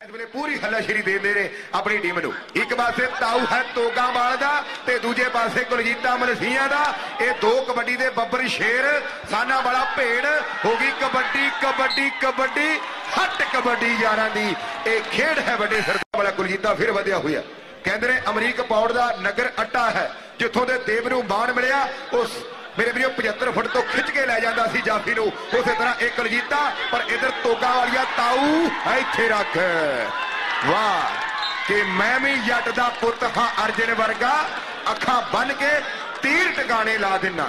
ਇਸ ਵੇਲੇ ਪੂਰੀ ਹੱਲਾਸ਼ੇਰੀ ਦੇ ਨੇ ਆਪਣੀ ਟੀਮ ਨੂੰ। ਇੱਕ ਪਾਸੇ ਤਾਊ ਹੈ ਤੋਗਾਵਾਲ ਦਾ ਤੇ ਦੂਜੇ ਪਾਸੇ ਕੁਲਜੀਤਾ ਮਲਸੀਆਂ ਦਾ। ਇਹ ਦੋ ਕਬੱਡੀ ਦੇ ਬੱਬਰ ਸ਼ੇਰ, ਸਾਨਾ ਵਾਲਾ ਭੇੜ ਹੋ ਗਈ ਕਬੱਡੀ ਕਬੱਡੀ ਕਬੱਡੀ, ਹੱਟ ਕਬੱਡੀ ਯਾਰਾਂ ਦੀ। ਇਹ ਖੇਡ ਹੈ ਵੱਡੇ ਸਰਦਾਰ ਵਾਲਾ ਕੁਲਜੀਤਾ, ਫਿਰ ਵਧਿਆ ਹੋਇਆ। ਕਹਿੰਦੇ ਨੇ ਅਮਰੀਕ ਪੌੜ ਦਾ ਨਗਰ ਅੱਟਾ ਹੈ, ਜਿੱਥੋਂ ਦੇ ਦੇਵ ਨੂੰ ਮਾਣ ਮਿਲਿਆ, ਉਸ ਮੇਰੇ ਵੀਰੋ 75 ਫੁੱਟ ਤੋਂ ਜਾਫੀ ਨੂੰ। ਉਸੇ ਤਰ੍ਹਾਂ ਇਹ ਕੁਲਜੀਤਾ ਪਰ ਇਧਰ ਤੋਗਾ ਵਾਲੀਆ ਤਾਊ ਇੱਥੇ ਰੱਖ। ਵਾਹ, ਕਿ ਮੈਂ ਵੀ ਜੱਟ ਦਾ ਪੁੱਤ ਹਾਂ ਅਰਜਨ ਵਰਗਾ, ਅੱਖਾਂ ਬੰਨ ਕੇ ਤੀਰ ਟਿਕਾਣੇ ਲਾ ਦਿੰਨਾ।